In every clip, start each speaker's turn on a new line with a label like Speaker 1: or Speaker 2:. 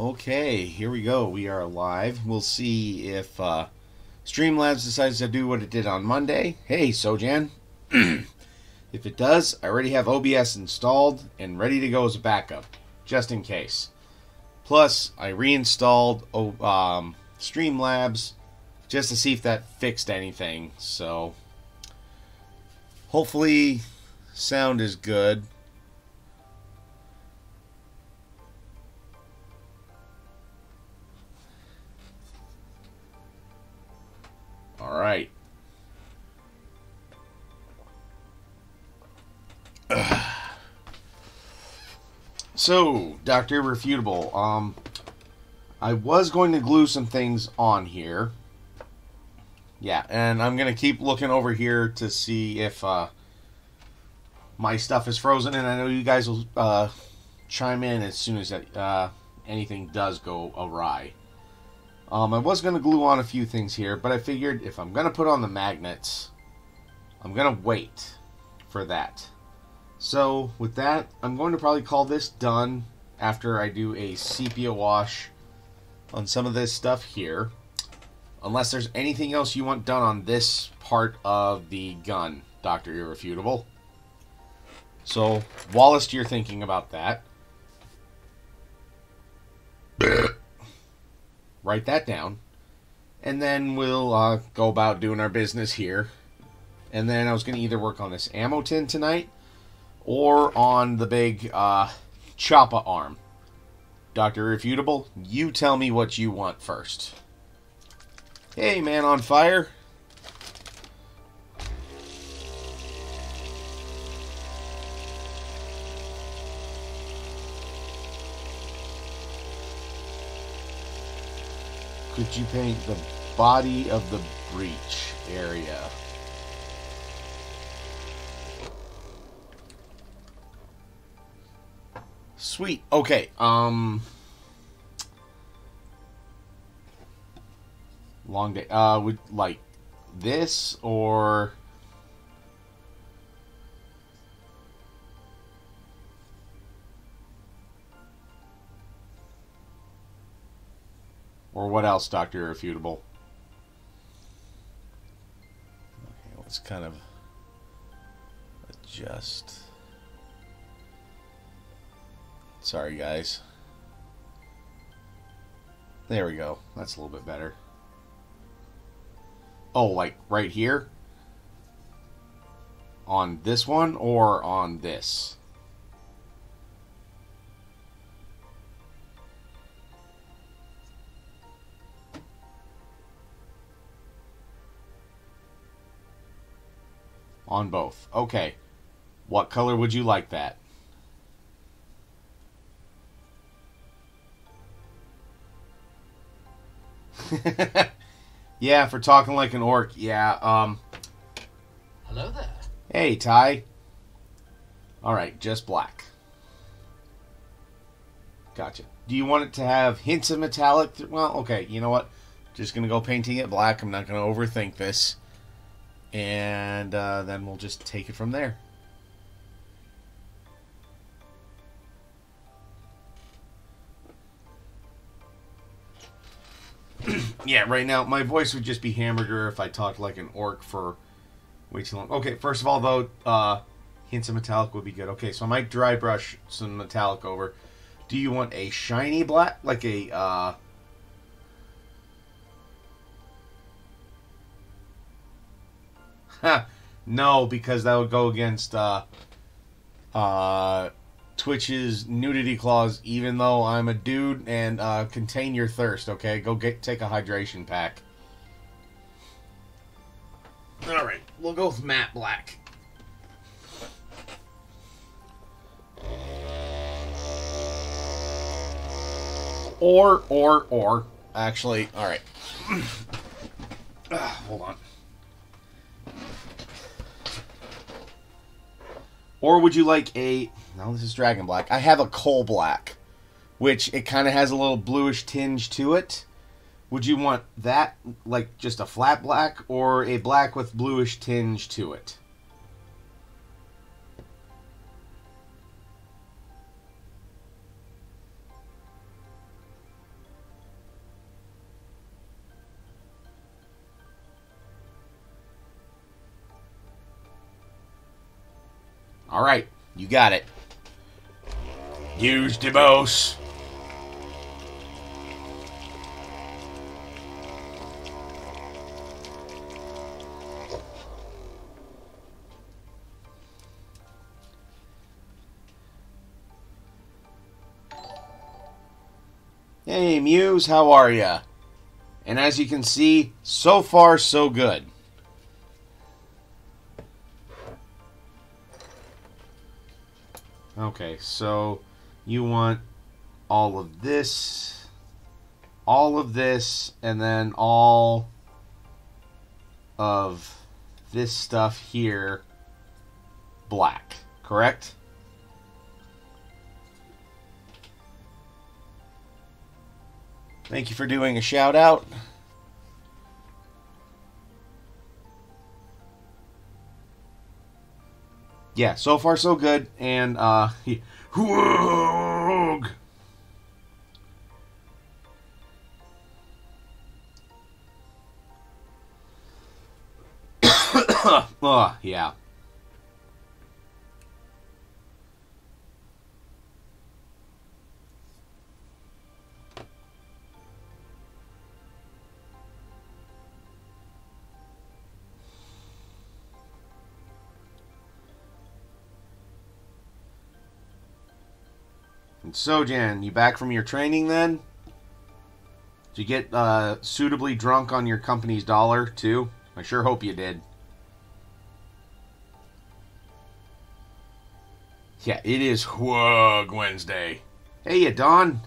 Speaker 1: Okay, here we go. We are live. We'll see if uh, Streamlabs decides to do what it did on Monday. Hey, Sojan. if it does, I already have OBS installed and ready to go as a backup, just in case. Plus, I reinstalled um, Streamlabs just to see if that fixed anything. So, hopefully, sound is good. So, Dr. Irrefutable, um, I was going to glue some things on here. Yeah, and I'm going to keep looking over here to see if uh, my stuff is frozen, and I know you guys will uh, chime in as soon as uh, anything does go awry. Um, I was going to glue on a few things here, but I figured if I'm going to put on the magnets, I'm going to wait for that. So with that, I'm going to probably call this done after I do a sepia wash on some of this stuff here. Unless there's anything else you want done on this part of the gun, Dr. Irrefutable. So, Wallace, you're thinking about that, write that down. And then we'll uh, go about doing our business here. And then I was going to either work on this ammo tin tonight or on the big uh, choppa arm. Dr. Irrefutable, you tell me what you want first. Hey, man on fire. Could you paint the body of the breach area? Sweet. Okay. Um. Long day. Uh, would like this or. Or what else, Doctor Irrefutable? Okay, let's kind of adjust. Sorry, guys. There we go. That's a little bit better. Oh, like right here? On this one or on this? On both. Okay. What color would you like that? yeah, for talking like an orc. Yeah, um.
Speaker 2: Hello there.
Speaker 1: Hey, Ty. Alright, just black. Gotcha. Do you want it to have hints of metallic? well, okay, you know what? Just gonna go painting it black. I'm not gonna overthink this. And uh, then we'll just take it from there. yeah, right now my voice would just be hamburger if I talked like an orc for way too long. Okay, first of all though, uh, hints of metallic would be good. Okay, so I might dry brush some metallic over. Do you want a shiny black, like a uh, no, because that would go against uh, uh, Twitch's nudity clause, even though I'm a dude, and uh, contain your thirst. Okay, go get take a hydration pack. All right, we'll go with matte black. Or, or, or, actually, all right. ah, hold on. Or would you like a no, this is Dragon Black. I have a Coal Black, which it kind of has a little bluish tinge to it. Would you want that, like just a flat black, or a black with bluish tinge to it? All right, you got it. Use Debose. Hey Muse, how are ya? And as you can see, so far so good. Okay, so you want all of this, all of this, and then all of this stuff here black, correct? Thank you for doing a shout out. Yeah, so far so good. And uh Whoog! oh, ah, yeah. So, Jan, you back from your training then? Did you get uh, suitably drunk on your company's dollar, too? I sure hope you did. Yeah, it is Whug Wednesday. Hey, you Don.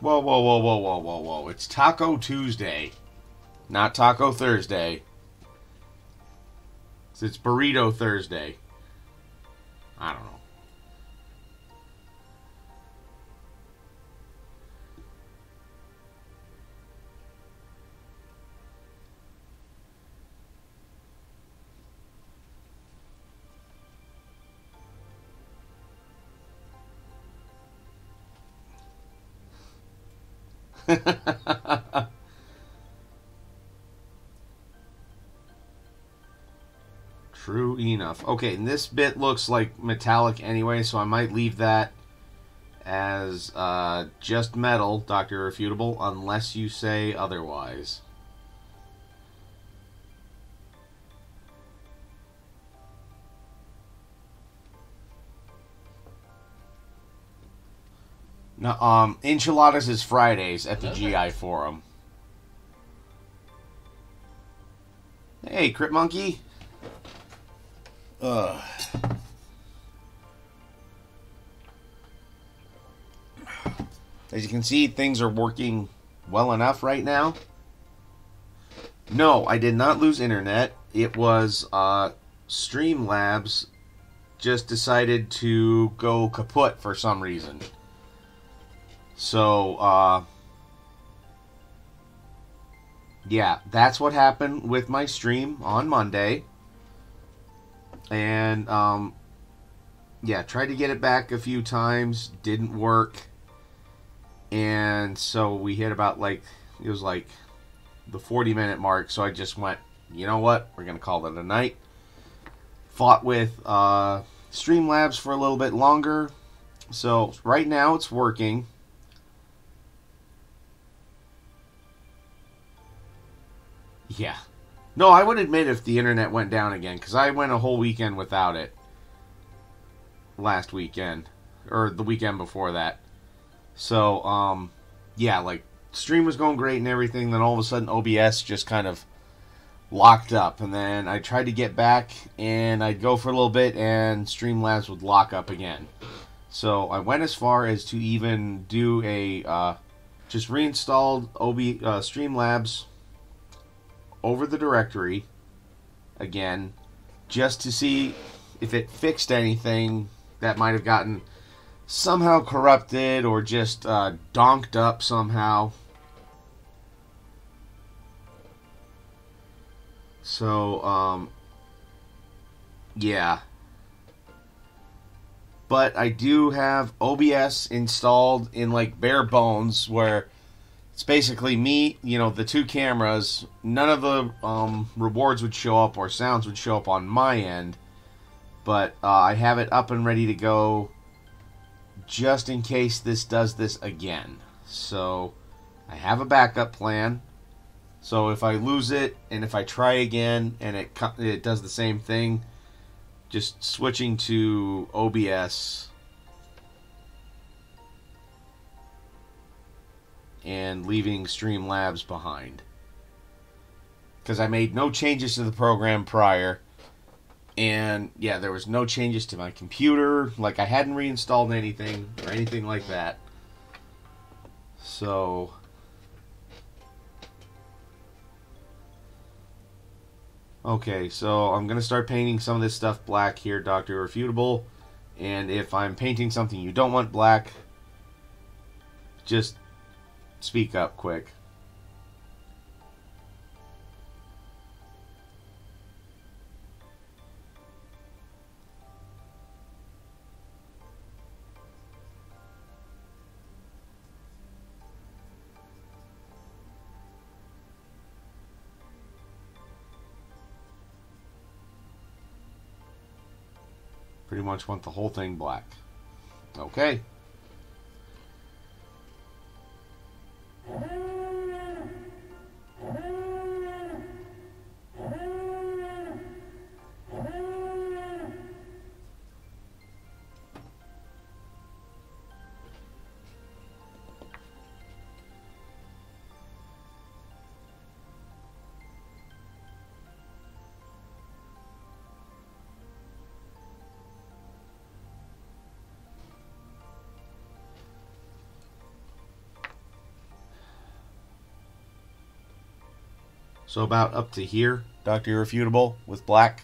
Speaker 1: Whoa, whoa, whoa, whoa, whoa, whoa, whoa. It's Taco Tuesday, not Taco Thursday. It's Burrito Thursday. I don't know. Okay, and this bit looks like metallic anyway, so I might leave that as uh, just metal, Dr. Refutable, unless you say otherwise. No, um, enchiladas is Fridays at the GI Forum. Hey, Crit Monkey. Ugh. As you can see, things are working well enough right now. No, I did not lose internet. It was uh, Streamlabs just decided to go kaput for some reason. So, uh, yeah, that's what happened with my stream on Monday. And, um, yeah, tried to get it back a few times, didn't work. And so we hit about like, it was like the 40 minute mark. So I just went, you know what? We're to call it a night. Fought with uh, Streamlabs for a little bit longer. So right now it's working. Yeah. No, I would admit if the internet went down again, because I went a whole weekend without it last weekend, or the weekend before that. So, um, yeah, like, stream was going great and everything, then all of a sudden OBS just kind of locked up. And then I tried to get back, and I'd go for a little bit, and Streamlabs would lock up again. So I went as far as to even do a uh, just reinstalled OB uh, Streamlabs over the directory again, just to see if it fixed anything that might have gotten somehow corrupted or just uh, donked up somehow. So, um, yeah. But I do have OBS installed in like bare bones where it's basically me, you know, the two cameras. None of the um, rewards would show up or sounds would show up on my end. But uh, I have it up and ready to go just in case this does this again. So I have a backup plan. So if I lose it and if I try again and it it does the same thing, just switching to OBS and leaving Streamlabs behind. Because I made no changes to the program prior. And yeah, there was no changes to my computer. Like I hadn't reinstalled anything or anything like that. So Okay, so I'm going to start painting some of this stuff black here, Dr. Refutable. And if I'm painting something you don't want black, just speak up quick. Pretty much want the whole thing black. Okay. So about up to here, Dr. Irrefutable with black.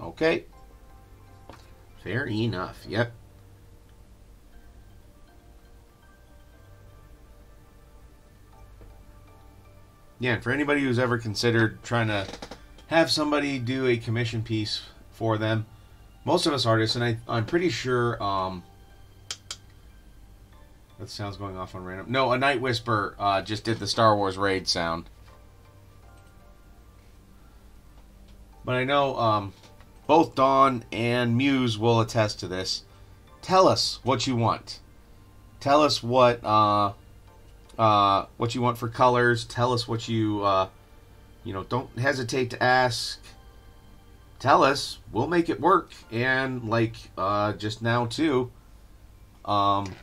Speaker 1: Okay. Fair enough. Yep. Yeah, for anybody who's ever considered trying to have somebody do a commission piece for them, most of us artists, and I, I'm pretty sure, um, that sounds going off on random. No, a Night Whisper uh, just did the Star Wars raid sound. But I know um, both Dawn and Muse will attest to this. Tell us what you want. Tell us what uh, uh, what you want for colors. Tell us what you, uh, you know, don't hesitate to ask. Tell us. We'll make it work. And like uh, just now too, um,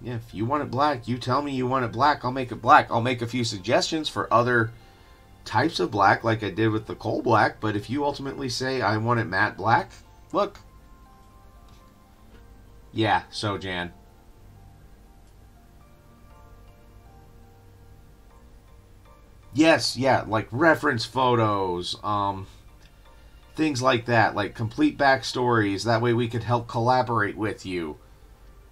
Speaker 1: yeah, if you want it black, you tell me you want it black. I'll make it black. I'll make a few suggestions for other types of black, like I did with the coal black. But if you ultimately say I want it matte black, look, yeah, so Jan. Yes, yeah, like reference photos, um, things like that, like complete backstories. That way we could help collaborate with you.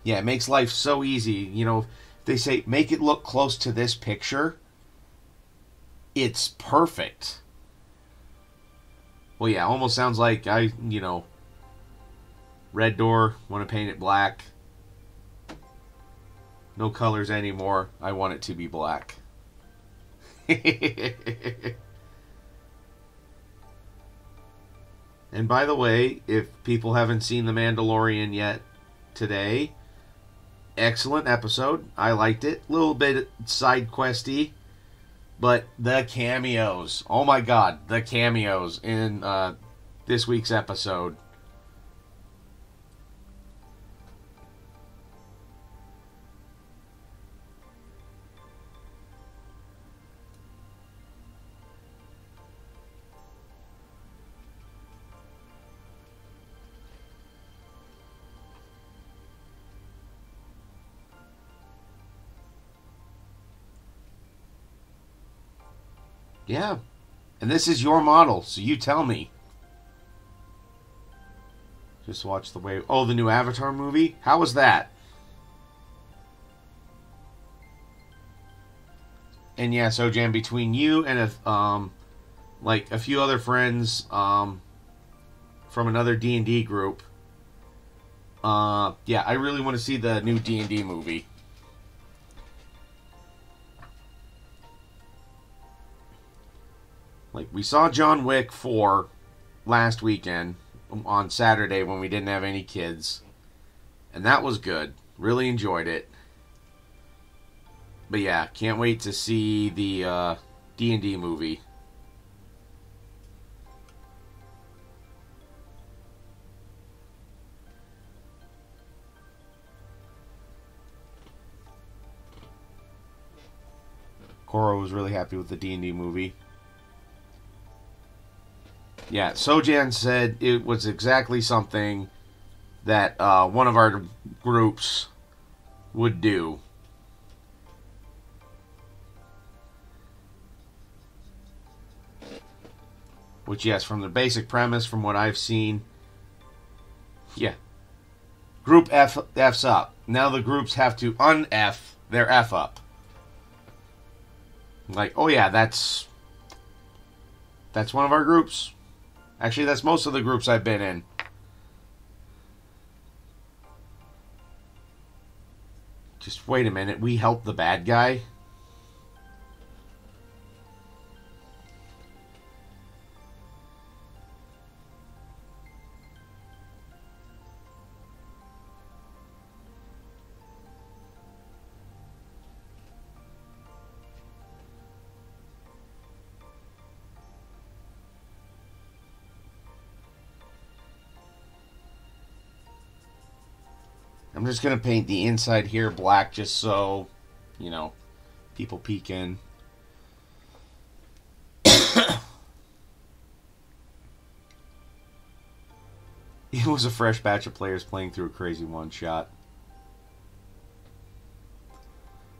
Speaker 1: Yeah, it makes life so easy. You know, they say make it look close to this picture. It's perfect. Well, yeah, almost sounds like I, you know, Red door, want to paint it black. No colors anymore. I want it to be black. and by the way, if people haven't seen The Mandalorian yet today, excellent episode. I liked it. A little bit side questy, but the cameos. Oh my god, the cameos in uh, this week's episode. Yeah. And this is your model, so you tell me. Just watch the way. Oh, the new Avatar movie? How was that? And yeah, so Jan, between you and a, um, like a few other friends, um, from another D and D group, uh, yeah, I really want to see the new D and D movie. Like we saw John Wick 4 last weekend on Saturday when we didn't have any kids. And that was good. Really enjoyed it. But yeah, can't wait to see the uh, D&D movie. Cora was really happy with the D&D movie. Yeah, Sojan said it was exactly something that uh, one of our groups would do. Which, yes, from the basic premise, from what I've seen, yeah. Group F F's up. Now the groups have to un-F their F up. Like, oh yeah, that's that's one of our groups. Actually, that's most of the groups I've been in. Just wait a minute. We helped the bad guy? Just going to paint the inside here black just so, you know, people peek in. it was a fresh batch of players playing through a crazy one shot.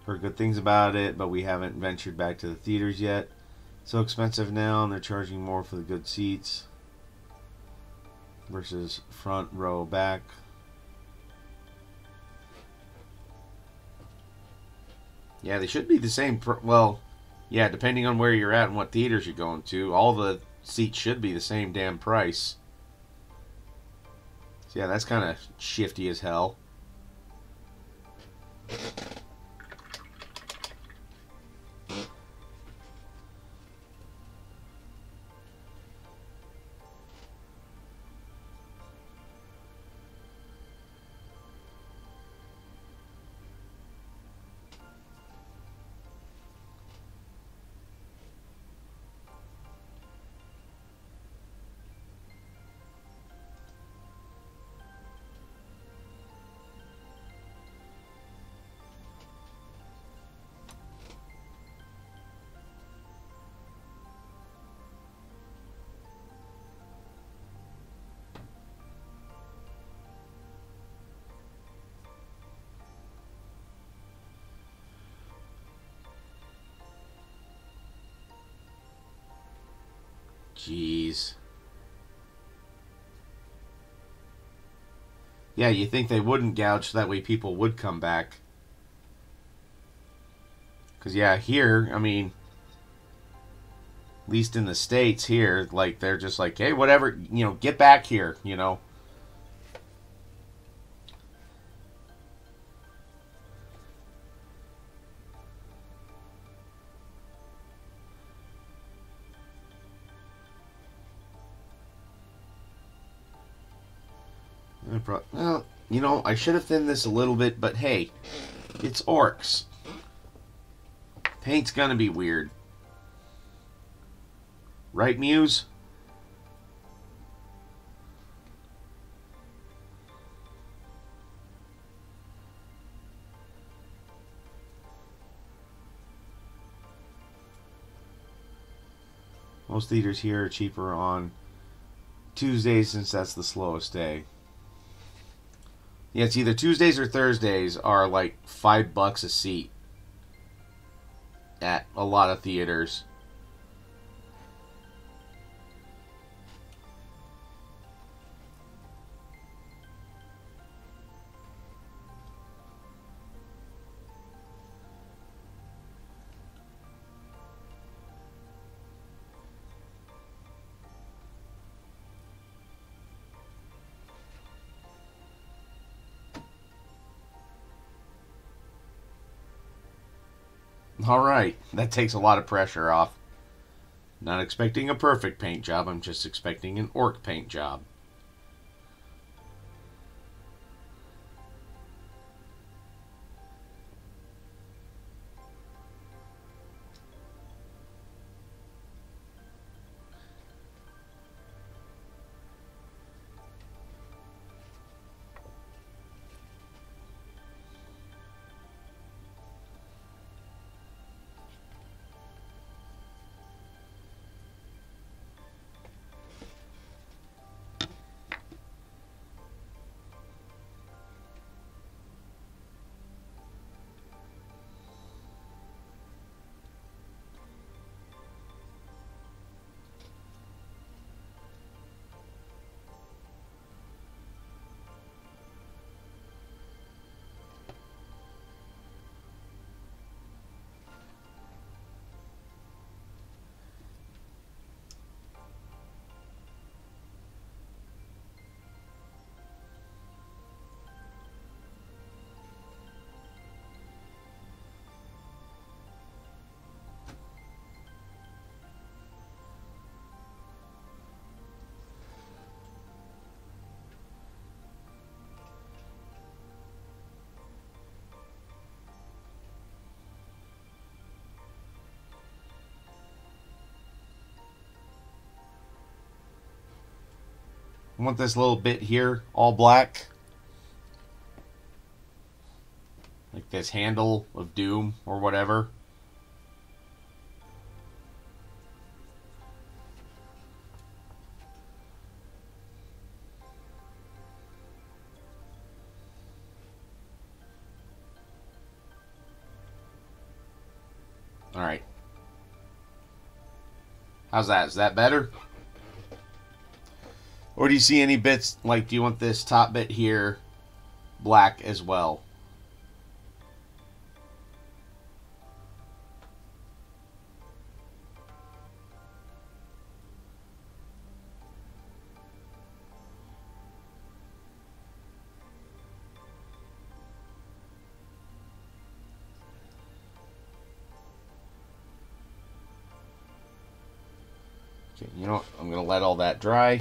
Speaker 1: Heard good things about it, but we haven't ventured back to the theaters yet. So expensive now, and they're charging more for the good seats versus front row back. Yeah, they should be the same. Well, yeah, depending on where you're at and what theaters you're going to, all the seats should be the same damn price. So yeah, that's kind of shifty as hell. Yeah, you think they wouldn't gouge so that way people would come back. Because, yeah, here, I mean, at least in the States here, like, they're just like, hey, whatever, you know, get back here, you know. You know, I should have thinned this a little bit, but hey, it's orcs. Paint's gonna be weird. Right, Muse? Most theaters here are cheaper on Tuesdays since that's the slowest day. Yeah, it's either Tuesdays or Thursdays are like five bucks a seat at a lot of theaters. All right, that takes a lot of pressure off. Not expecting a perfect paint job, I'm just expecting an orc paint job. I want this little bit here all black. Like this handle of doom or whatever. All right. How's that? Is that better? Or do you see any bits, like, do you want this top bit here black as well? Okay, you know? I'm going to let all that dry.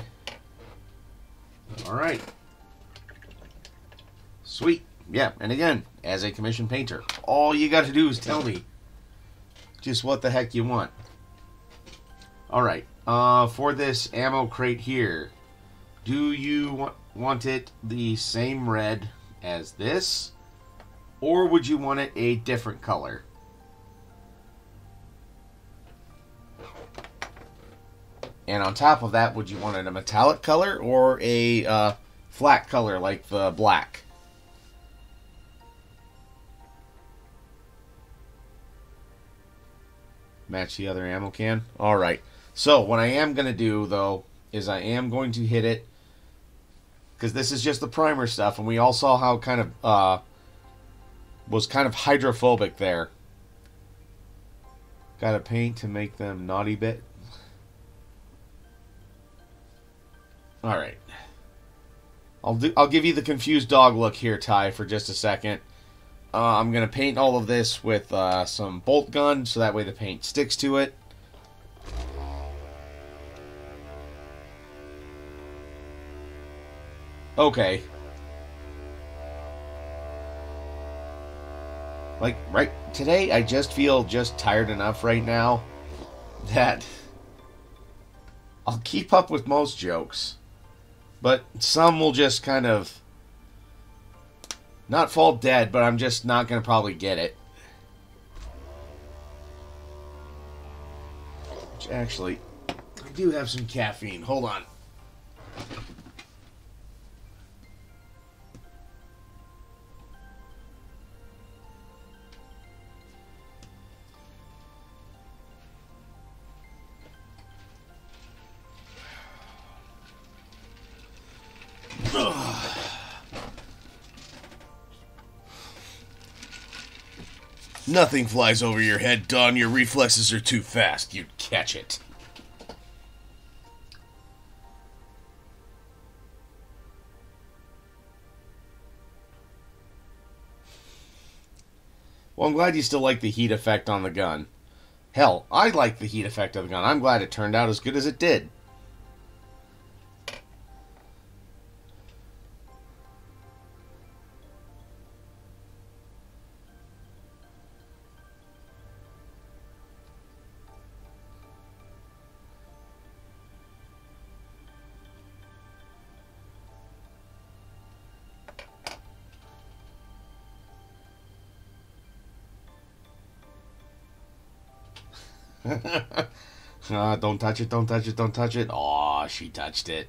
Speaker 1: All right. Sweet. Yeah, and again, as a commission painter, all you got to do is tell me just what the heck you want. All right. Uh, for this ammo crate here, do you want, want it the same red as this, or would you want it a different color? And on top of that, would you want it a metallic color or a uh, flat color like the black? Match the other ammo can. All right. So what I am going to do, though, is I am going to hit it because this is just the primer stuff, and we all saw how kind of uh, was kind of hydrophobic there. Got to paint to make them naughty bit All right. I'll do. I'll give you the confused dog look here, Ty, for just a second. Uh, I'm gonna paint all of this with uh, some bolt gun, so that way the paint sticks to it. Okay. Like right today, I just feel just tired enough right now that I'll keep up with most jokes but some will just kind of not fall dead, but I'm just not going to probably get it. Which actually, I do have some caffeine. Hold on. Nothing flies over your head, Don. Your reflexes are too fast. You'd catch it. Well, I'm glad you still like the heat effect on the gun. Hell, I like the heat effect of the gun. I'm glad it turned out as good as it did. Ah, don't touch it, don't touch it, don't touch it. Aw, she touched it.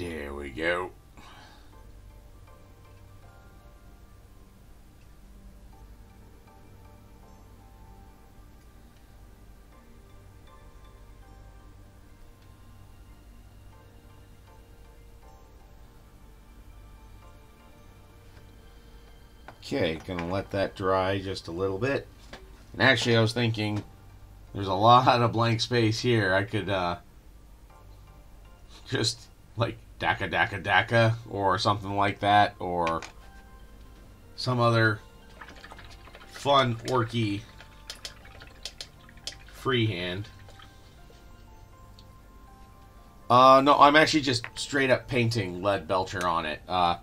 Speaker 1: There we go. Okay, gonna let that dry just a little bit. And actually, I was thinking there's a lot of blank space here. I could uh, just like Dakka Dakka Dakka or something like that, or some other fun orky freehand. Uh, no, I'm actually just straight up painting Leadbelcher on it. Uh,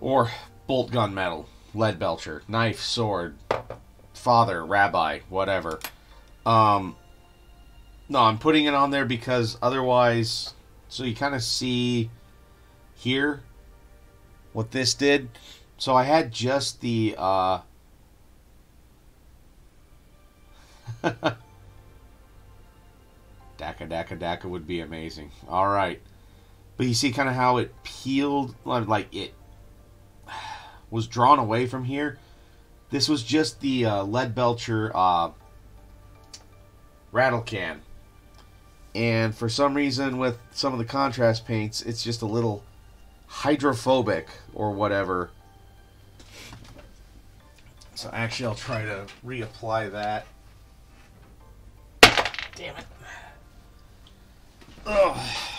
Speaker 1: or bolt gun metal, Leadbelcher, knife, sword, father, rabbi, whatever. Um, no, I'm putting it on there because otherwise, so you kind of see here what this did. So I had just the uh, Dakka Dakka Dakka would be amazing. All right, but you see kind of how it peeled, like it was drawn away from here. This was just the uh, Leadbelcher uh, rattle can. And for some reason, with some of the contrast paints, it's just a little hydrophobic or whatever. So actually, I'll try to reapply that. Damn it. Ugh.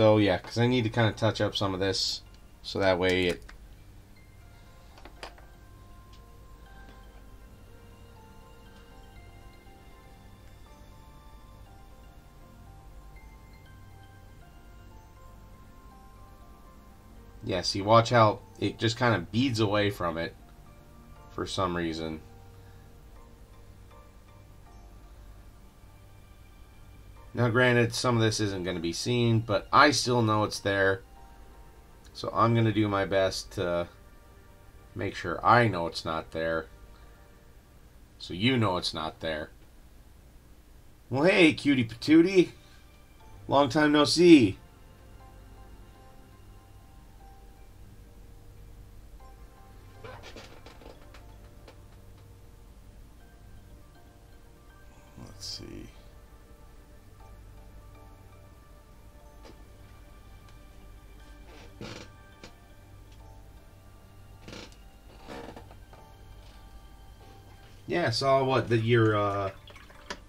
Speaker 1: So yeah, because I need to kind of touch up some of this, so that way it. Yeah, see, watch how it just kind of beads away from it for some reason. Now, granted, some of this isn't going to be seen, but I still know it's there. So I'm going to do my best to make sure I know it's not there. So you know it's not there. Well, hey, cutie patootie. Long time no see. Yeah, I saw what that you're uh,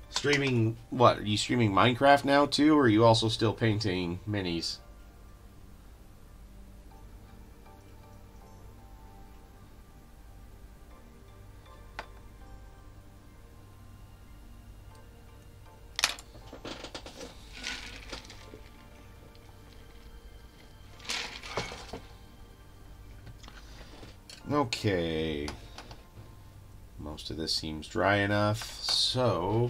Speaker 1: streaming. What are you streaming Minecraft now too, or are you also still painting minis? This seems dry enough, so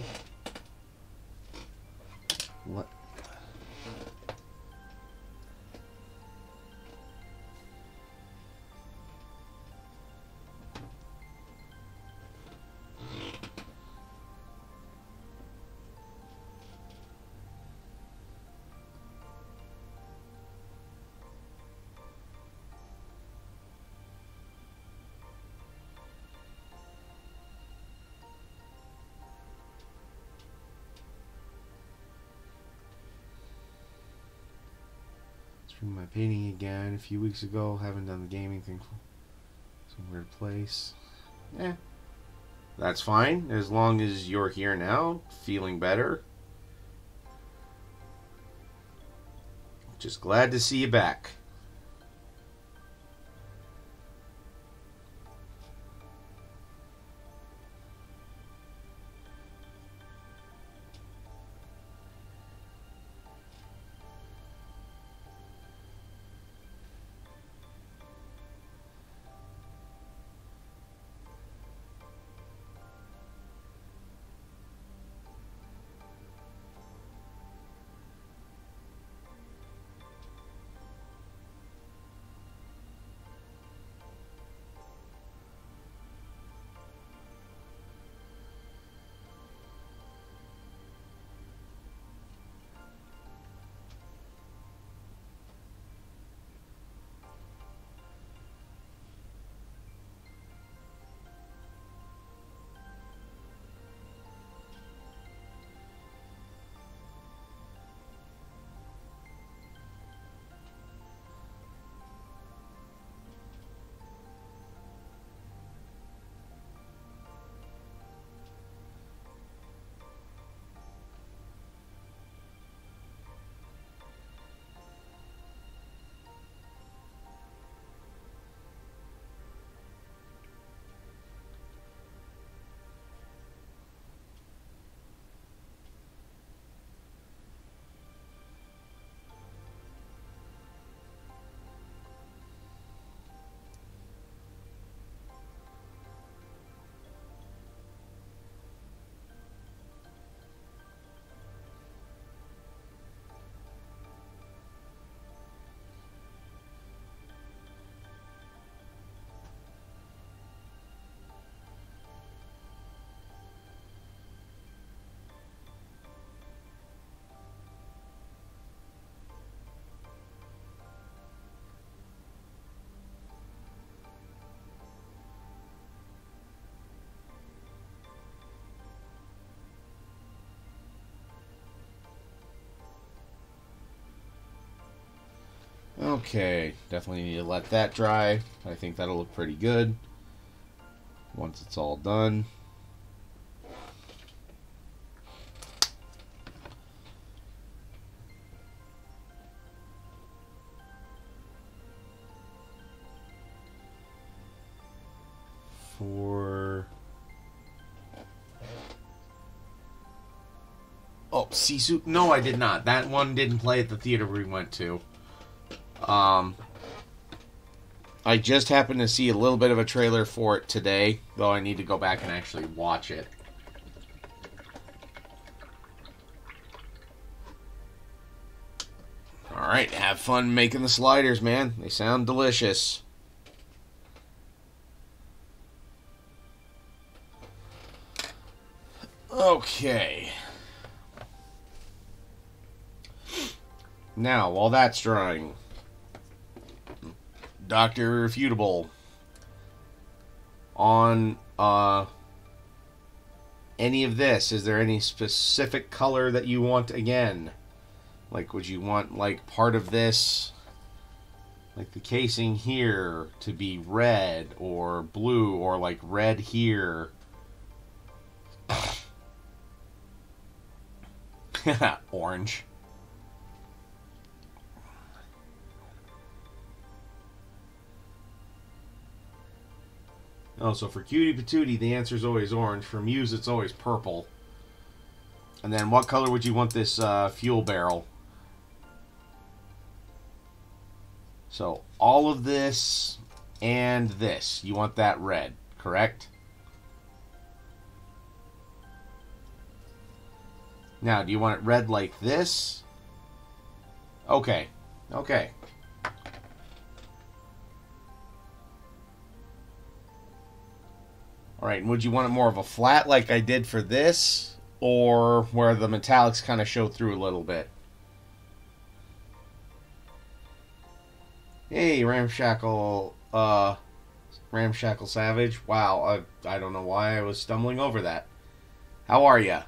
Speaker 1: let Stream my painting again a few weeks ago. Haven't done the gaming thing. for Some weird place. Yeah. That's fine, as long as you're here now, feeling better. Just glad to see you back. Okay, definitely need to let that dry. I think that'll look pretty good once it's all done. For... Oh, Sisu? No, I did not. That one didn't play at the theater we went to. Um, I just happened to see a little bit of a trailer for it today, though I need to go back and actually watch it. Alright, have fun making the sliders, man. They sound delicious. Okay. Now, while that's drying, Dr. Irrefutable on uh, any of this, is there any specific color that you want again? Like, would you want, like, part of this, like the casing here, to be red or blue, or like red here? Orange. Oh, so for Cutie Patootie, the answer is always orange. For Muse, it's always purple. And then what color would you want this uh, fuel barrel? So all of this and this, you want that red, correct? Now, do you want it red like this? Okay. Okay. Alright, and would you want it more of a flat like I did for this? Or where the metallics kind of show through a little bit? Hey, Ramshackle, uh, Ramshackle Savage. Wow, I, I don't know why I was stumbling over that. How are ya?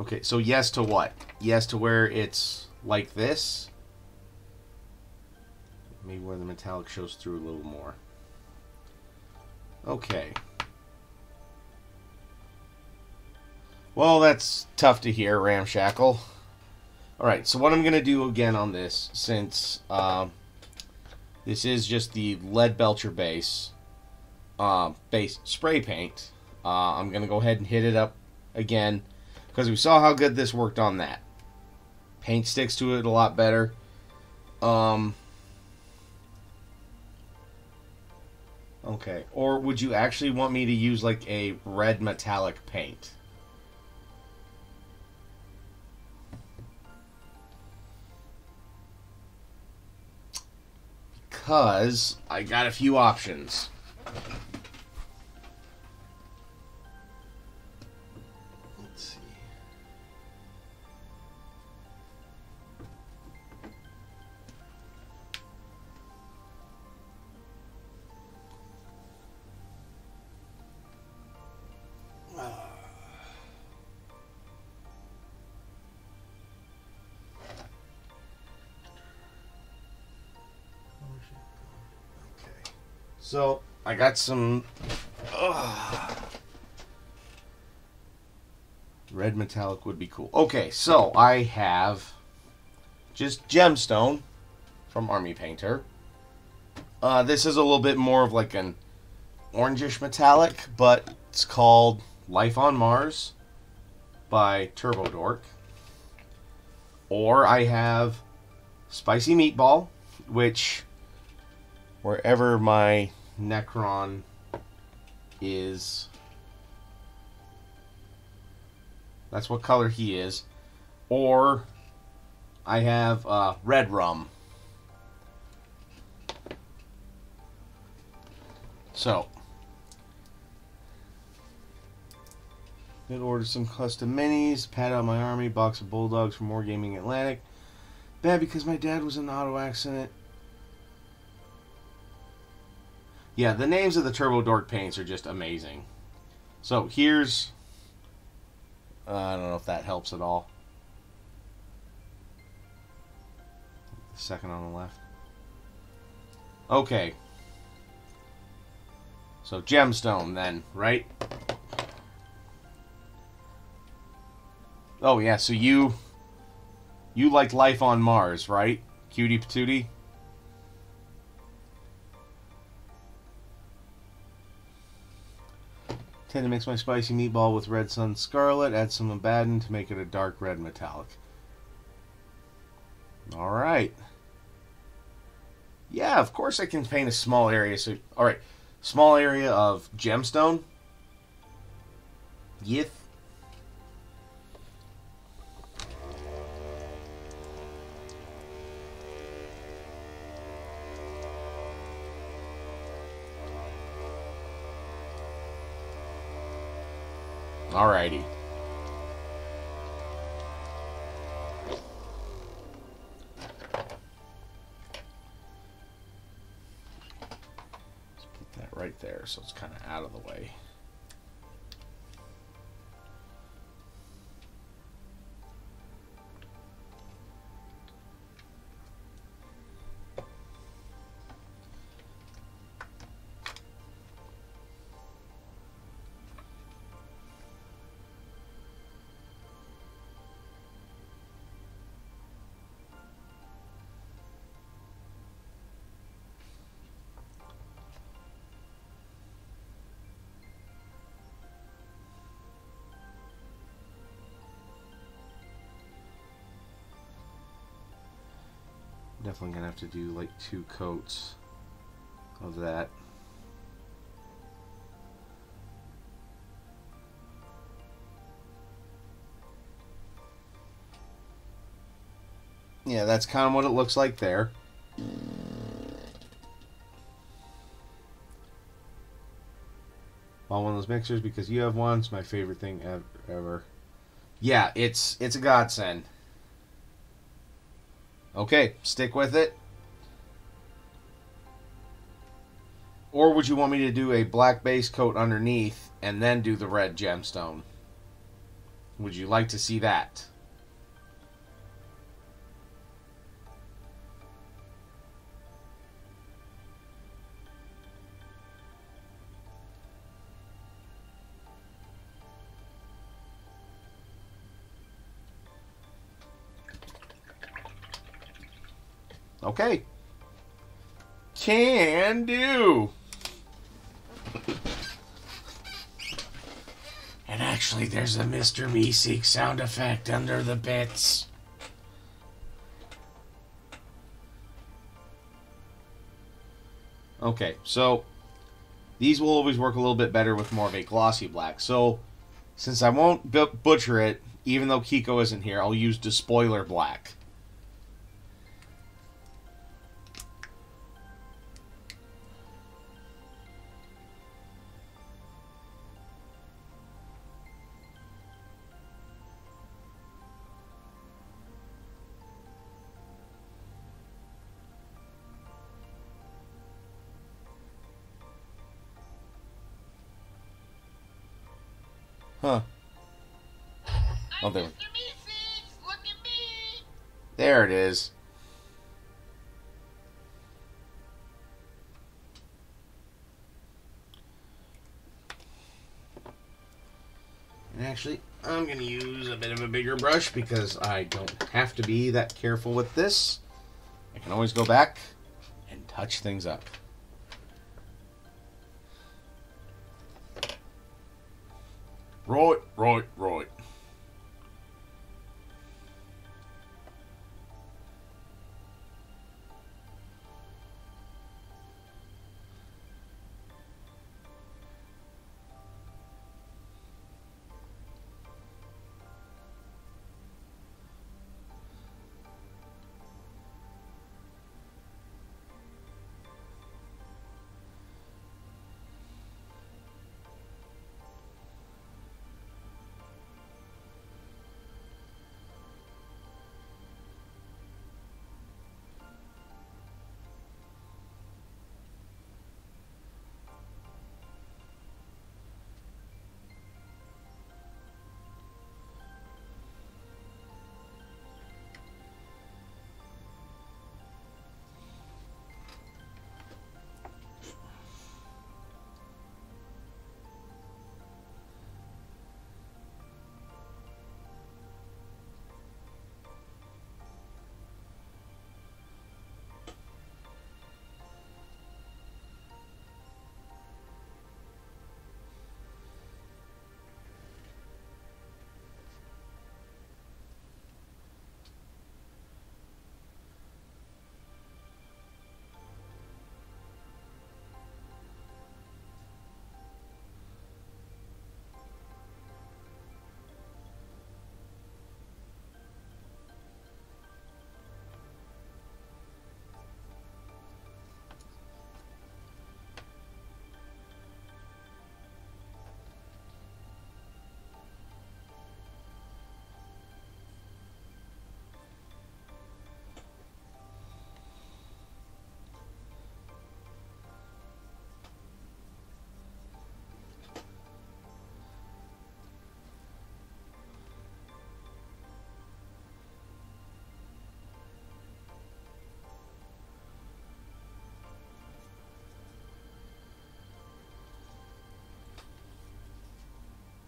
Speaker 1: Okay, so yes to what? Yes to where it's like this? Maybe where the metallic shows through a little more. Okay. Well, that's tough to hear, Ramshackle. Alright, so what I'm going to do again on this, since um, this is just the Leadbelcher base, uh, base spray paint, uh, I'm going to go ahead and hit it up again because we saw how good this worked on that. Paint sticks to it a lot better. Um, okay, or would you actually want me to use like a red metallic paint? Because I got a few options. So I got some red metallic would be cool. Okay, so I have just gemstone from Army Painter. Uh, this is a little bit more of like an orangish metallic, but it's called Life on Mars by Turbo Dork. Or I have Spicy Meatball, which wherever my Necron is. That's what color he is. Or I have uh, red rum. So, did order some custom minis, pad out my army, box of bulldogs for More Gaming Atlantic. Bad because my dad was in an auto accident. Yeah, the names of the Turbo Dork paints are just amazing. So here's. Uh, I don't know if that helps at all. The second on the left. Okay. So gemstone then, right? Oh yeah, so you you like life on Mars, right? Cutie patootie? Tend to mix my spicy meatball with red sun scarlet, add some abaddon to make it a dark red metallic. Alright. Yeah, of course I can paint a small area. So, alright. Small area of gemstone. Yith. Alrighty. Definitely gonna have to do like two coats of that. Yeah, that's kind of what it looks like there. Bought one of those mixers because you have one. It's my favorite thing ever. Yeah, it's it's a godsend. Okay, stick with it. Or would you want me to do a black base coat underneath and then do the red gemstone? Would you like to see that? Okay. Can do. And actually, there's a Mr. Meeseek sound effect under the bits. Okay, so these will always work a little bit better with more of a glossy black. So since I won't butcher it, even though Kiko isn't here, I'll use Despoiler Black. There. There it is. And actually, I'm going to use a bit of a bigger brush because I don't have to be that careful with this. I can always go back and touch things up. Right, right, right.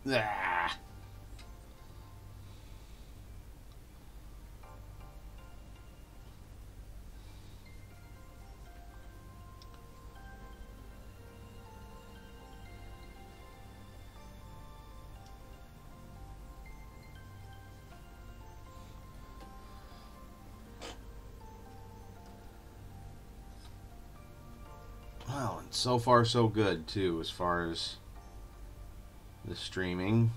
Speaker 1: Ah. Well, and so far so good too, as far as the streaming.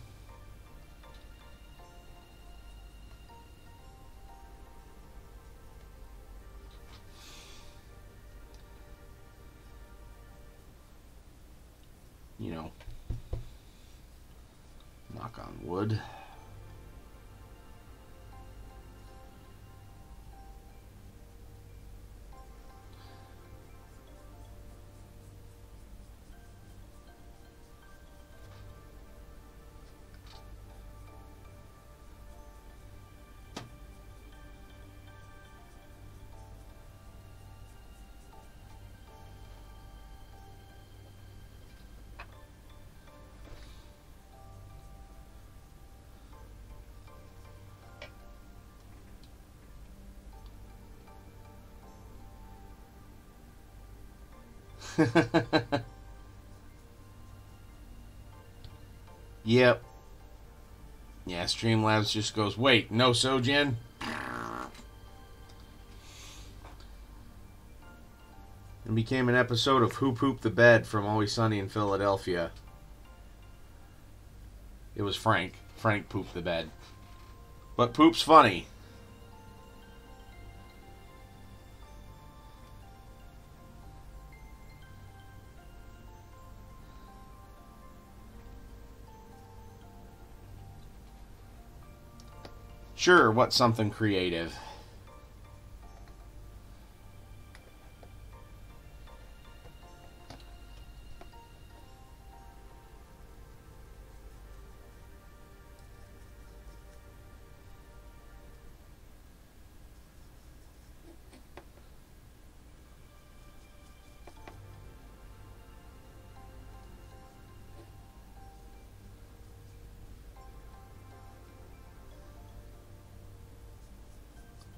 Speaker 1: yep. Yeah, Streamlabs just goes, wait, no Sojin? And became an episode of Who Pooped the Bed from Always Sunny in Philadelphia. It was Frank. Frank pooped the bed. But poop's funny. Sure, what's something creative?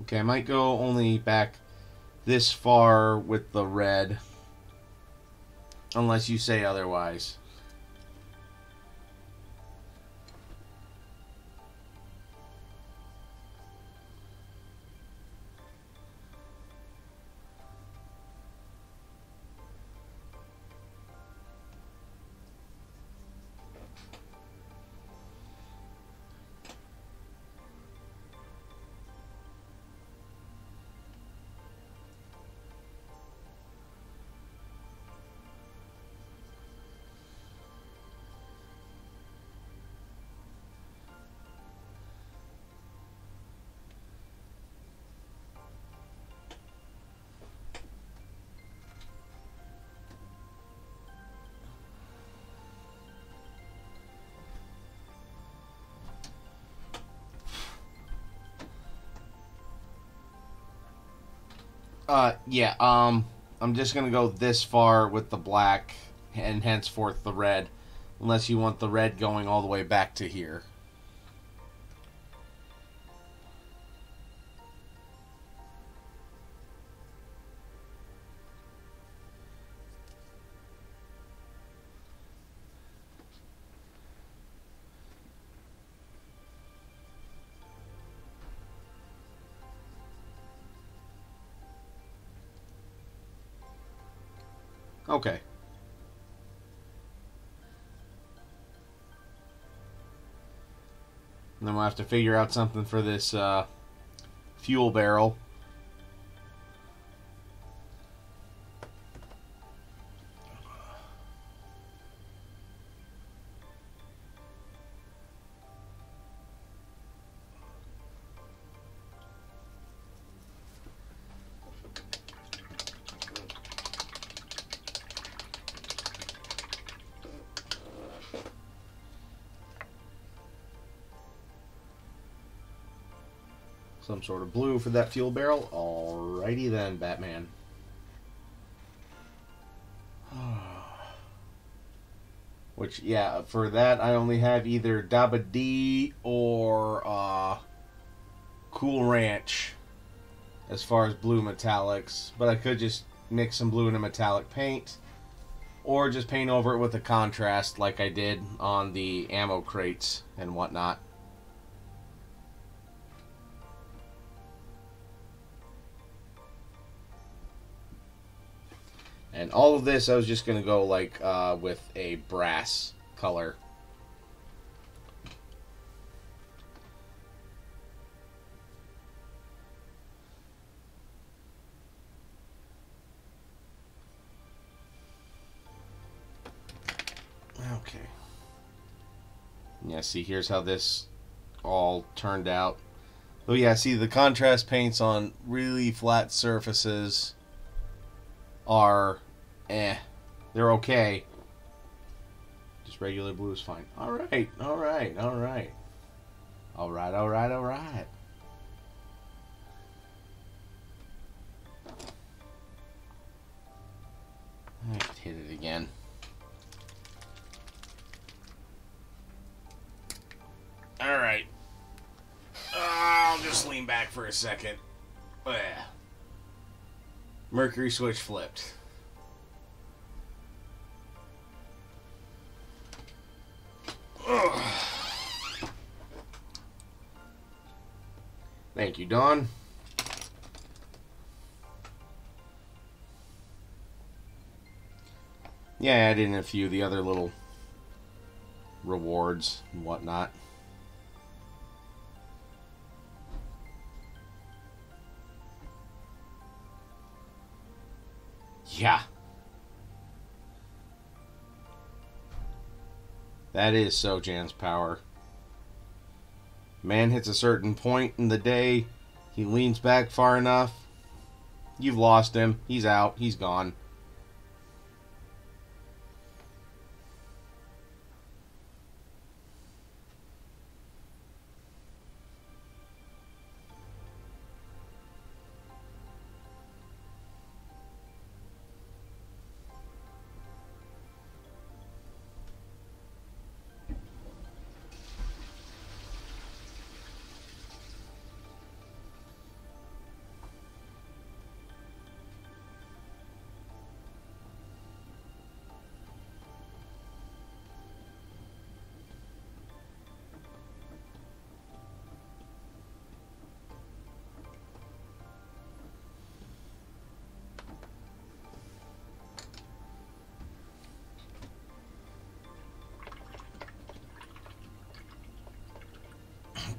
Speaker 1: Okay, I might go only back this far with the red. Unless you say otherwise. Uh, yeah, um, I'm just gonna go this far with the black and henceforth the red. Unless you want the red going all the way back to here. Have to figure out something for this uh, fuel barrel. Blue for that fuel barrel. Alrighty then, Batman. Which, yeah, for that I only have either Daba D or uh, Cool Ranch as far as blue metallics. But I could just mix some blue into metallic paint or just paint over it with a contrast like I did on the ammo crates and whatnot. And all of this, I was just going to go like uh, with a brass color. Okay. Yeah, see, here's how this all turned out. Oh yeah, see the contrast paints on really flat surfaces are eh. They're okay. Just regular blue is fine. Alright, alright, alright. Alright, alright, alright. I could hit it again. Alright. I'll just lean back for a second. Yeah. Mercury switch flipped. Thank you, Don. Yeah, I added in a few of the other little rewards and whatnot. Yeah. That is Sojan's power. Man hits a certain point in the day, he leans back far enough. You've lost him. He's out. He's gone.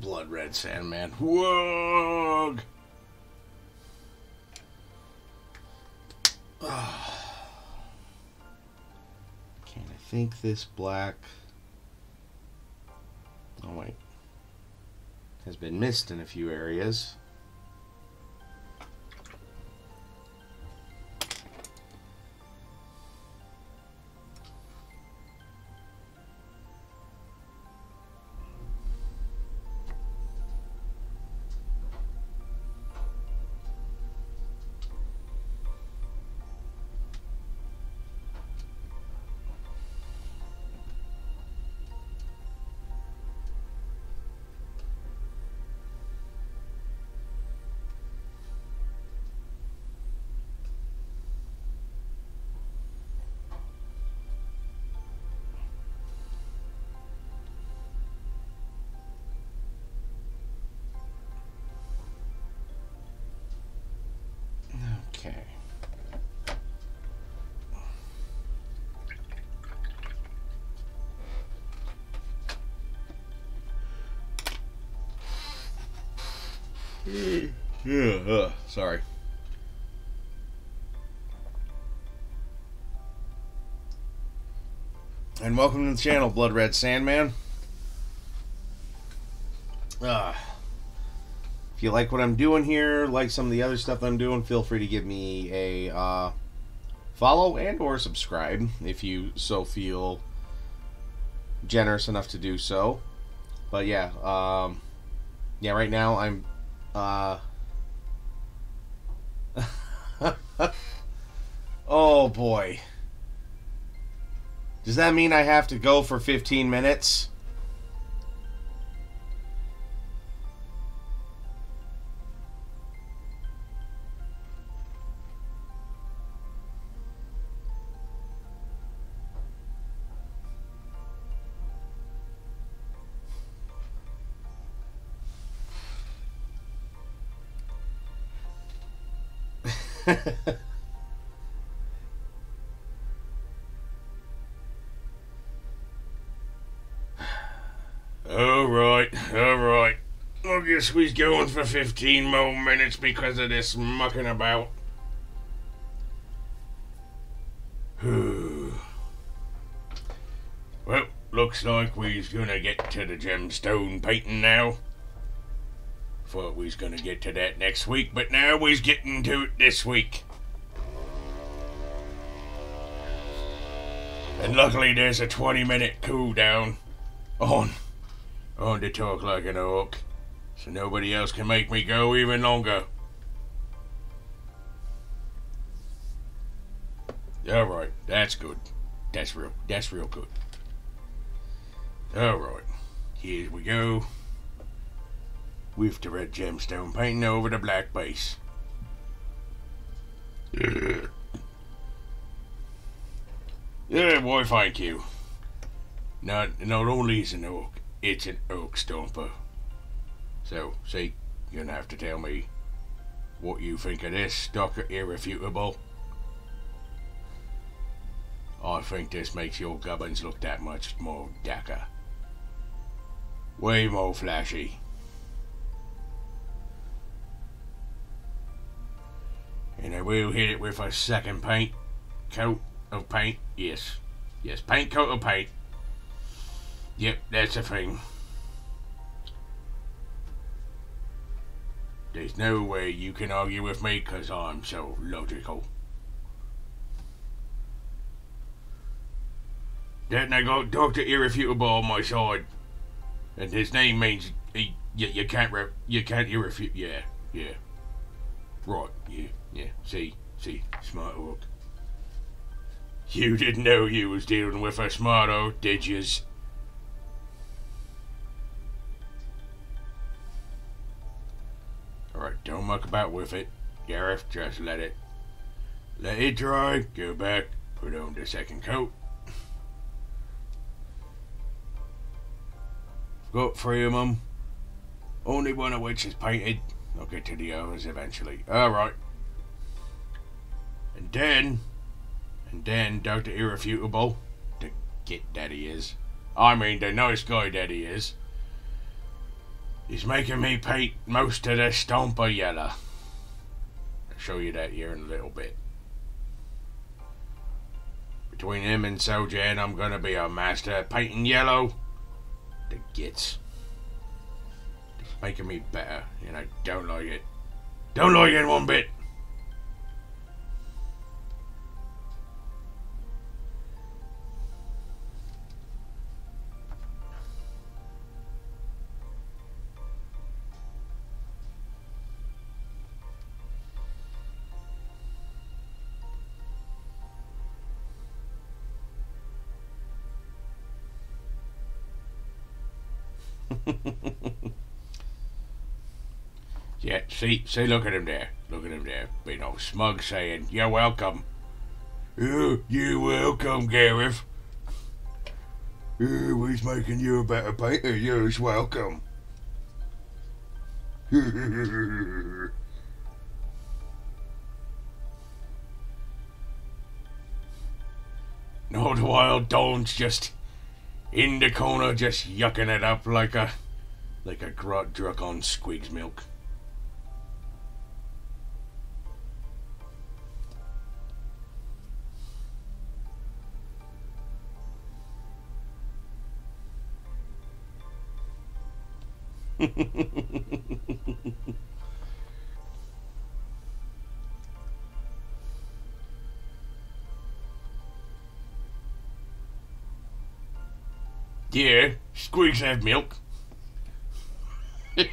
Speaker 1: Blood Red Sandman. Whoa! Can I think this black? Oh wait, has been missed in a few areas. Yeah, uh, sorry. And welcome to the channel, Blood Red Sandman. Uh, if you like what I'm doing here, like some of the other stuff I'm doing, feel free to give me a uh, follow and or subscribe if you so feel generous enough to do so. But yeah, um, yeah, right now I'm uh, oh boy.
Speaker 3: Does that mean I have to go for 15 minutes?
Speaker 1: Alright, alright. I guess we's going for 15 more minutes because of this mucking about. well, looks like we's gonna get to the gemstone painting now. Thought we was gonna get to that next week, but now we's getting to it this week. And luckily there's a 20 minute cooldown on on to talk like an orc, so nobody else can make me go even longer. Alright, that's good. That's real that's real good. Alright, here we go. With the red gemstone painting over the black base. Yeah. Yeah, why thank you. Not not only is an oak, it's an oak Stompa. So, see, you're gonna have to tell me what you think of this, Doctor Irrefutable. I think this makes your gubbins look that much more dapper. Way more flashy. And I will hit it with a second paint coat of paint. Yes. Yes, paint coat of paint. Yep, that's a thing. There's no way you can argue with me because I'm so logical. Then I got Dr. Irrefutable on my side. And his name means he, you, you can't you can't irrefute. Yeah, yeah. Right, yeah, yeah. See, see, smart orc. You didn't know you was dealing with a smart orc, did yous? Alright, don't muck about with it. Gareth, just let it. Let it dry, go back, put on the second coat. Got three of them. Only one of which is painted. I'll get to the others eventually. Alright. And then, and then Dr. Irrefutable, the git that he is, I mean the nice guy that he is, He's making me paint most of the Stompa yellow. I'll show you that here in a little bit. Between him and Sojan, I'm gonna be a master painting yellow. The gits. It's making me better, and I don't like it. Don't like it in one bit. See, see, look at him there. Look at him there. Being all smug saying, You're welcome. Oh, you're welcome, Gareth. Oh, he's making you a better painter. You're welcome. no, the wild Dawn's just in the corner, just yucking it up like a like a grot drunk on squig's milk. yeah, squigs have milk.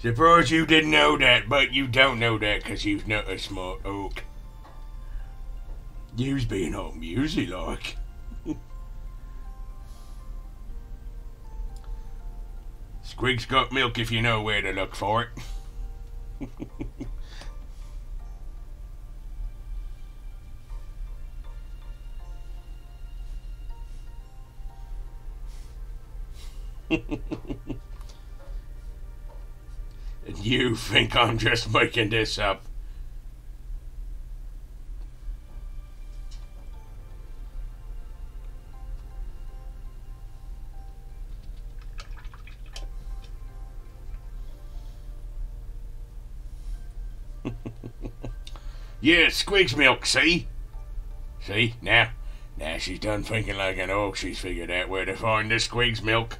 Speaker 1: Suppose you didn't know that, but you don't know that because you're not a smart ork. You's being all musy like. Squig's got milk if you know where to look for it. and you think I'm just making this up? Yeah, Squig's milk, see? See, now, now she's done thinking like an ork, she's figured out where to find the Squig's milk.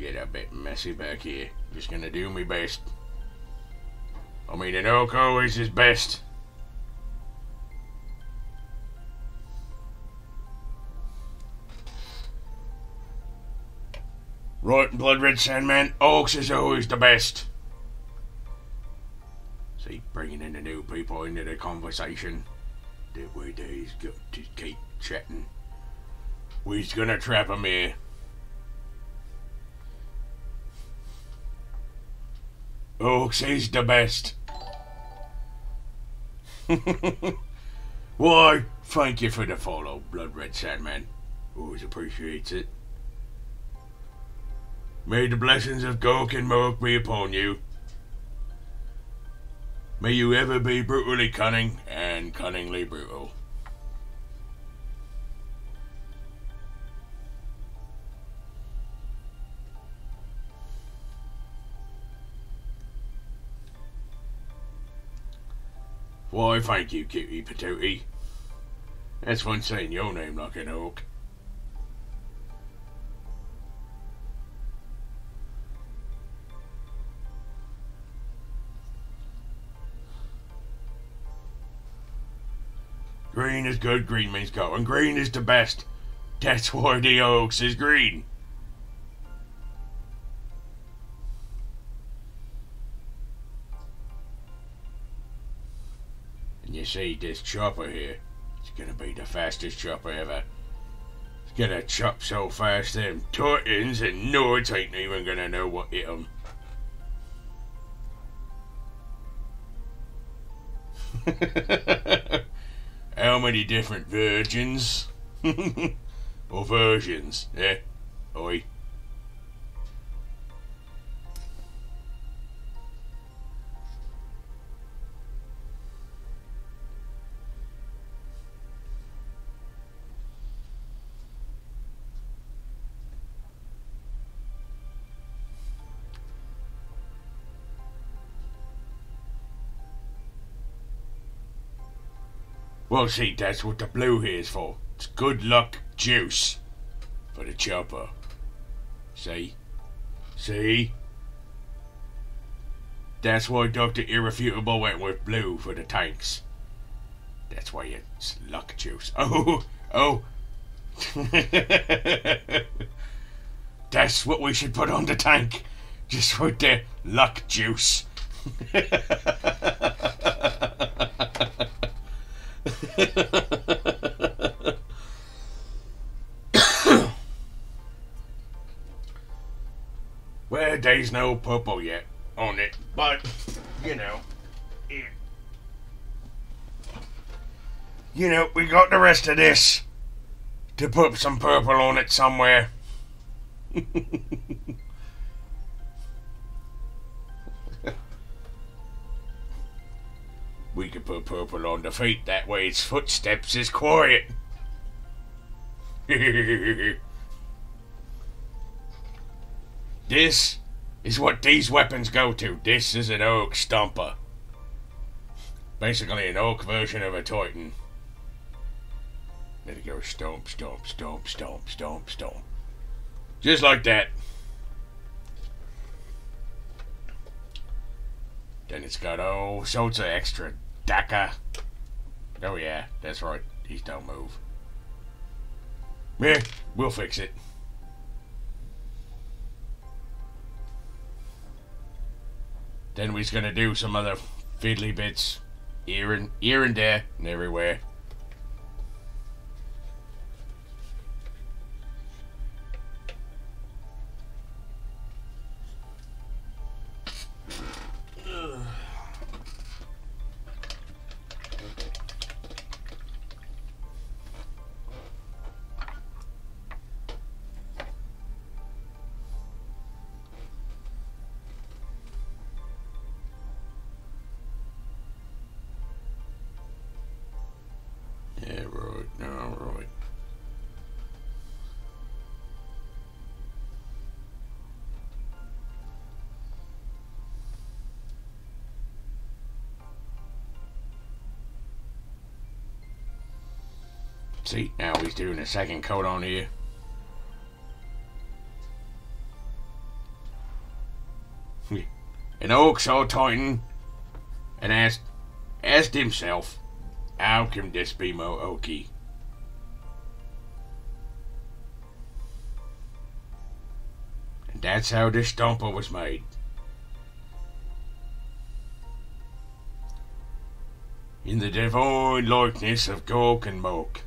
Speaker 1: Get a bit messy back here. Just gonna do my best. I mean, an ork always is best. Right, Blood Red Sandman, Orks is always the best. See, bringing in the new people into the conversation. That way they's got to keep chatting. We's gonna trap 'em here. Orks is the best. Why, thank you for the follow, Blood Red Sandman. Always appreciates it. May the blessings of Gork and Mork be upon you. May you ever be brutally cunning and cunningly brutal. Why, thank you, Kitty Patootie. That's fun saying your name like an ork. Green is good, green means go, and green is the best. That's why the orks is green. See, this chopper here, it's gonna be the fastest chopper ever. It's gonna chop so fast them Titans and Nords ain't even gonna know what hit 'em. How many different virgins? or versions, eh? Oi. Well, see, that's what the blue here is for. It's good luck juice for the chopper. See? See? That's why Dr. Irrefutable went with blue for the tanks. That's why it's luck juice. Oh, oh. That's what we should put on the tank. Just with the luck juice. well, there's no purple yet on it, but you know, it, you know, we got the rest of this to put some purple on it somewhere. We could put purple on the feet, that way its footsteps is quiet.
Speaker 4: This is what these weapons go to. This is an ork Stompa. Basically an ork version of a Titan. Let it go stomp, stomp, stomp, stomp, stomp, stomp. Just like that. Then it's got all sorts of extra Dakka. Oh yeah, that's right. These don't move. Yeah, we'll fix it. Then we's gonna do some other fiddly bits here and here and there and everywhere. See, now he's doing a second coat on here. An ork saw Titan and asked asked himself, how can this be Mo orky? And that's how this Stompa was made. In the divine likeness of Gork and Mork.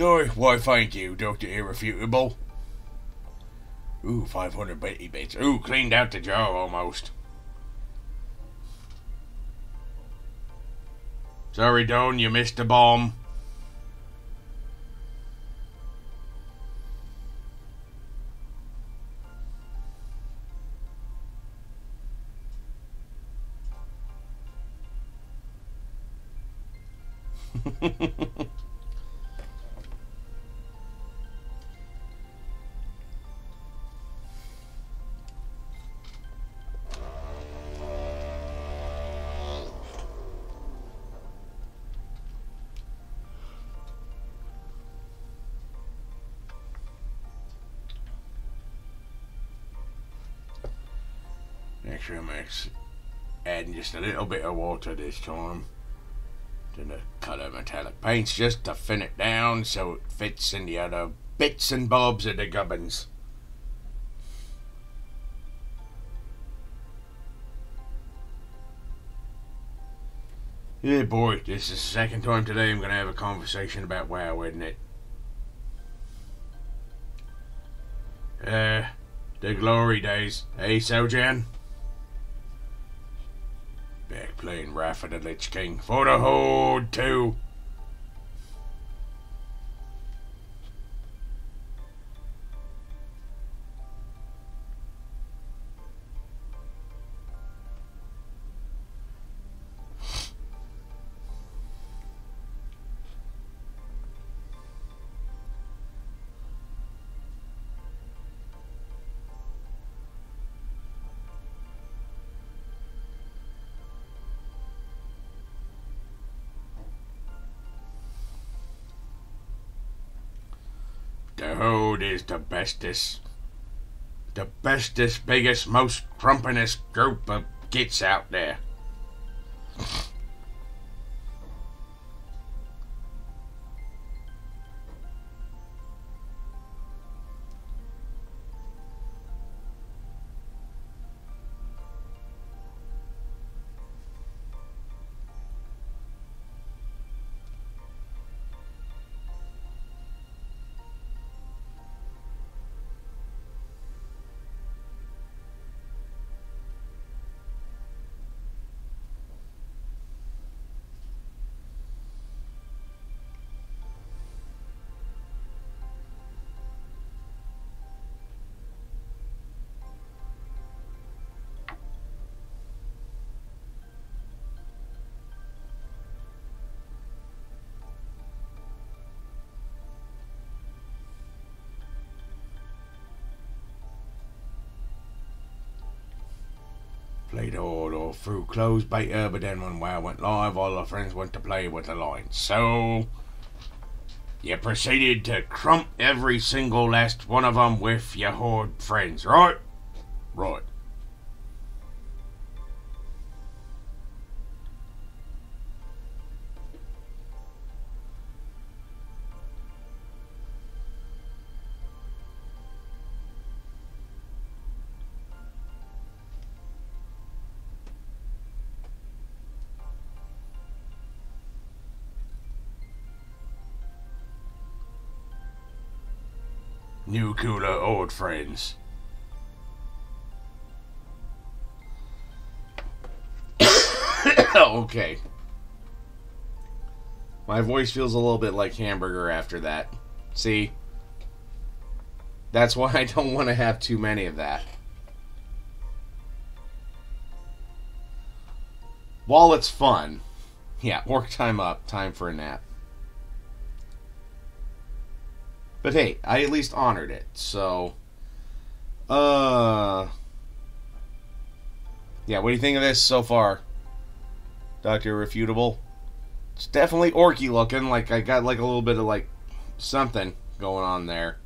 Speaker 4: Oh, why, thank you, Dr. Irrefutable. Ooh, 500 bitty bits. Ooh, cleaned out the jar almost. Sorry, Don, you missed the bomb. Adding just a little bit of water this time to the colour metallic paints just to thin it down so it fits in the other bits and bobs of the gubbins. Yeah, boy, this is the second time today I'm going to have a conversation about WoW, isn't it? Uh, the glory days, eh, Sojan? Playing Wrath of the Lich King for the whole too. Is the bestest, the bestest, biggest, most crumpinest group of gits out there. Played all, all through closed beta, but then when WoW went live, all our friends went to play with the line. So, you proceeded to crump every single last one of them with your horde friends? Right. Cooler old friends.
Speaker 1: okay. My voice feels a little bit like hamburger after that. See? That's why I don't want to have too many of that. While it's fun, yeah, work time up, time for a nap. But hey, I at least honored it, so. Uh. Yeah, what do you think of this so far? Dr. Refutable? It's definitely orky looking, like I got like a little bit of like something going on there.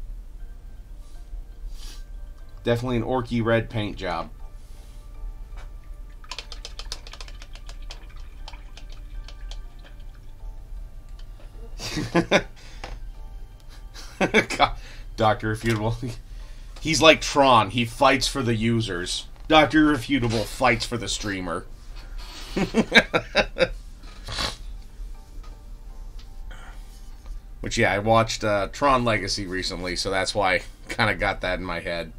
Speaker 1: Definitely an orky red paint job. Doctor Refutable. He's like Tron. He fights for the users. Doctor Refutable fights for the streamer. Which yeah, I watched uh, Tron Legacy recently, so that's why I kind of got that in my head.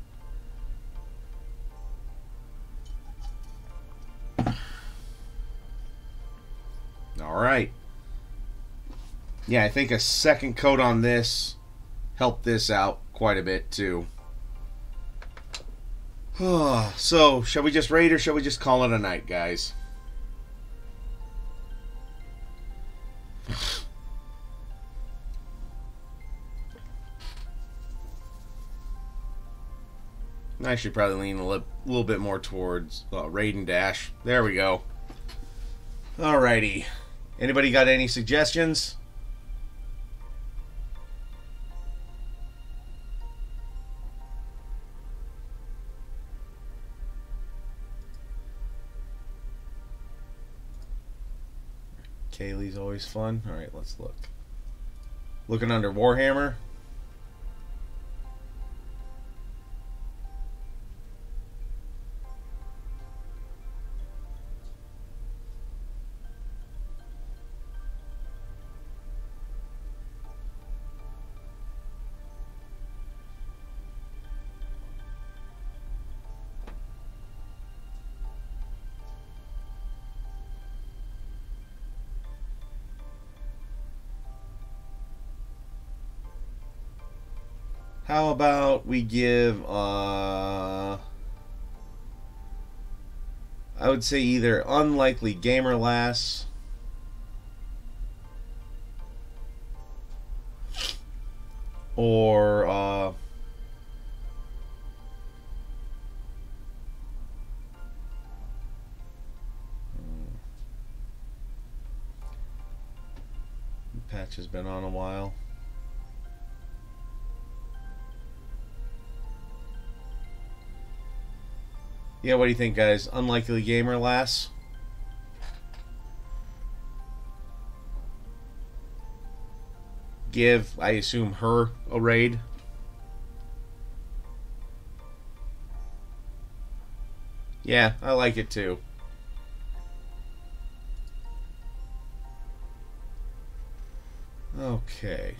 Speaker 1: All right. Yeah, I think a second coat on this helped this out quite a bit too. so, shall we just raid or shall we just call it a night, guys? I should probably lean a li- little bit more towards uh, raid and dash. There we go. Alrighty. Anybody got any suggestions? Always fun. Alright, let's look. Looking under Warhammer. How about we give uh I would say either unlikely gamer lass or uh patch has been on a while. Yeah, what do you think, guys? Unlikely gamer lass? Give, I assume, her a raid? Yeah, I like it too. Okay.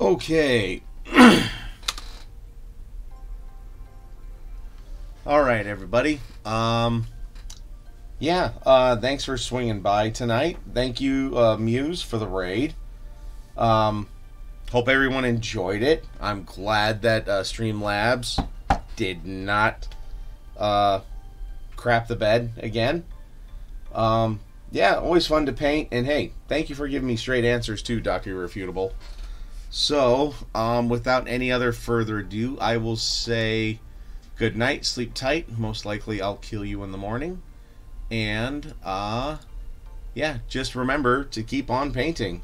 Speaker 1: Okay. All right, everybody. Um, yeah. Uh, thanks for swinging by tonight. Thank you, uh, Muse, for the raid. Um, hope everyone enjoyed it. I'm glad that uh, Streamlabs did not uh, crap the bed again. Um, yeah, always fun to paint. And hey, thank you for giving me straight answers too, Doctor Irrefutable. So, um, without any other further ado, I will say good night, sleep tight. Most likely, I'll kill you in the morning. And uh, yeah, just remember to keep on painting.